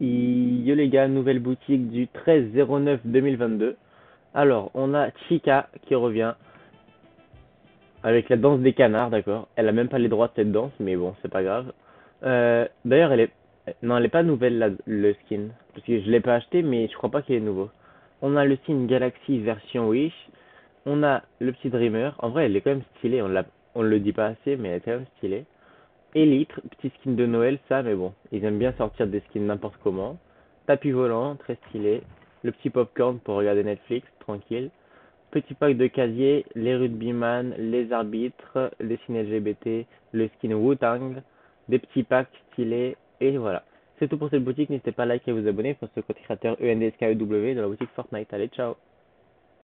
Yo les gars, nouvelle boutique du 13-09-2022. Alors, on a Chica qui revient avec la danse des canards, d'accord. Elle a même pas les droits de cette danse, mais bon, c'est pas grave. Euh, D'ailleurs, elle est... Non, elle est pas nouvelle, le skin. Parce que je l'ai pas acheté, mais je crois pas qu'il est nouveau. On a le skin Galaxy version Wish. On a le petit Dreamer. En vrai, elle est quand même stylée. On on le dit pas assez, mais elle est quand même stylée. Élytre, petit skin de Noël, ça, mais bon, ils aiment bien sortir des skins n'importe comment. Tapis volant, très stylé. Le petit popcorn pour regarder Netflix, tranquille. Petit pack de casier, les rugbyman, les arbitres, les signes LGBT, le skin Wu-Tang, des petits packs stylés, et voilà. C'est tout pour cette boutique, n'hésitez pas à liker et vous abonner pour ce créateur ENDSKEW de la boutique Fortnite. Allez, ciao